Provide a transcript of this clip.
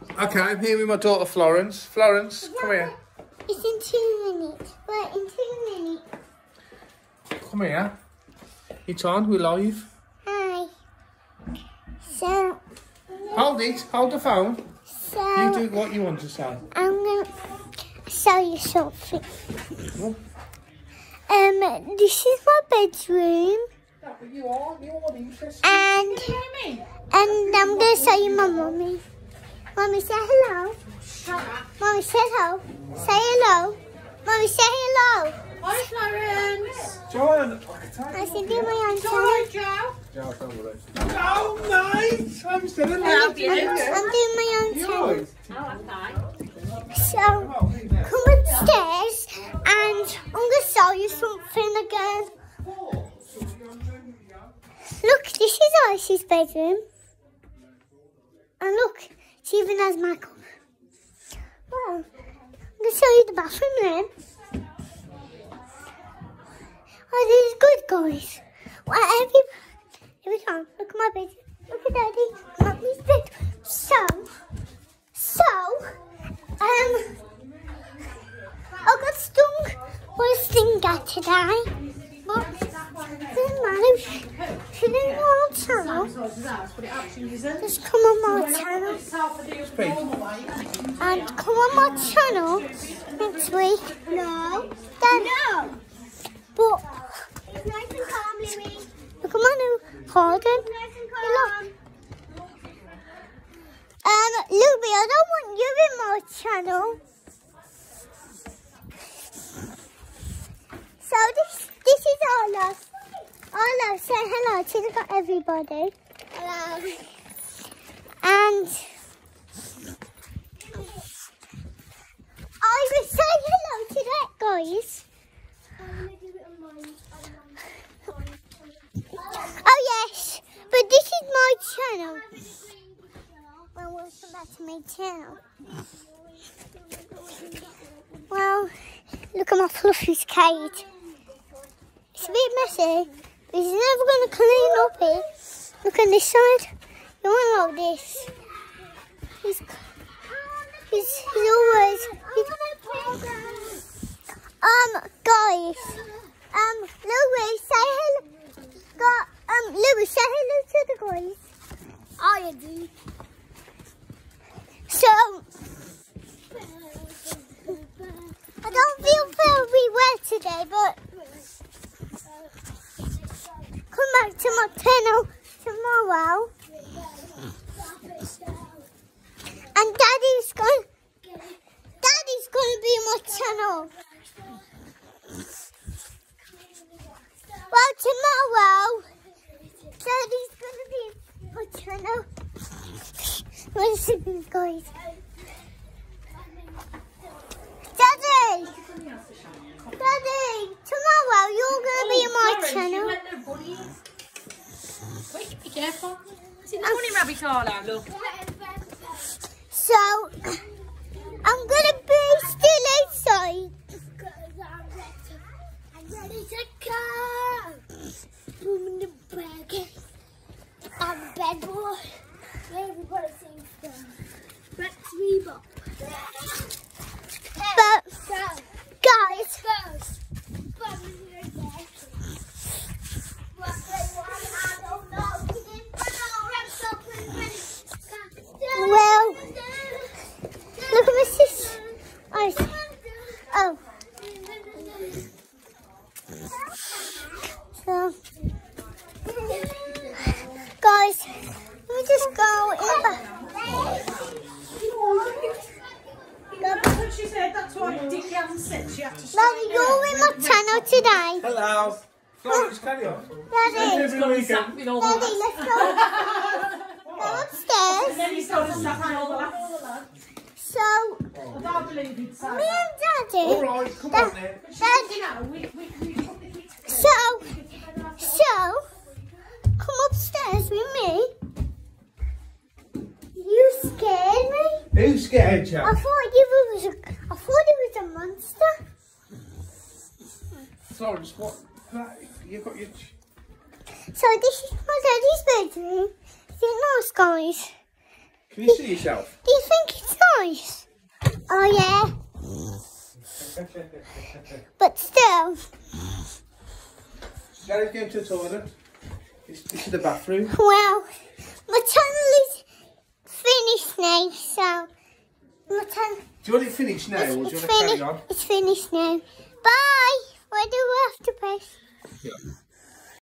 Okay, I'm here with my daughter Florence. Florence, come here. It's in two minutes. Right, in two minutes. Come here. It's on, we're live. Hi. So, Hold it, hold the phone. so You do what you want to say. I'm gonna show you something. Um, this is my bedroom, You are, you are and and I'm gonna show you my mummy. Mummy, say hello. Mummy, say hello. Say hello. Mummy, say hello. Hi, Florence. Joanne. I said, do my own Hi, channel. Joe. Oh, mate. I'm still in Help there. you. I'm doing my own channel. Oh, okay. So, come upstairs and I'm going to show you something again. Look, this is Icy's bedroom. And look, she even has makeup. Well, I'm going to show you the bathroom then. Oh, this is good, guys. Well, every, every time, look at my bed. Look at Daddy. Mommy's bed. So, so, um, I got stung by a stinger today. But If you want to channel, just come on my channel and come on my channel next week. No. Then, no. But it's nice and calm, Louie. Look at my new garden. Hey. Um, Louie, I don't want you in my channel. So this this is Ola. Ola, say hello to everybody. Hello. And I will say hello to that, guys. Oh yes, but this is my channel. Well, welcome back to my channel. Well, look at my Fluffy's cage. It's a bit messy, he's never going to clean up it. Look on this side. You want like this. He's, he's, he's always... He's, um, guys. Um, Louis, say hello. Got, um, Louis, say hello to the guys. I do. So, I don't feel very well today, but come back to my channel tomorrow. And Daddy's going, Daddy's going to be my channel. Well, tomorrow, Daddy's going to be my channel. Listen, guys. Daddy! Daddy! Tomorrow you're going to be in my channel. Quick, be careful. See the bunny rabbit all out, look. So, I'm going to be still outside. I'm ready to go. Boom in the bag. I'm a bad boy. Everybody sings the Rex Reebok. But, guys, well, look at my sis. Eyes. Oh. So, guys, let me just go in the back. She said that's what Dickie hasn't said. She had to Daddy, you're in my channel today. Hello. Florence, carry on. Daddy, Every weekend. with all Daddy, let's go. Go upstairs. Then he started slapping all the lads. So, I don't believe it's me and Daddy. All right, come on then. Daddy, so, so, come upstairs with me. You scared me. Who scared you? I thought you was a, I thought it was a monster. Florence, what? You got your. So this is my daddy's bedroom. Is it nice, guys? Can you see yourself? Do you think it's nice? Oh yeah. But still, Gary's going to the toilet. This, this is the bathroom. well, my channel is finished now, so my channel Do you want it finished now, or do you want it's, to carry on? It's finished now. Bye. Where do we have to press? Yeah.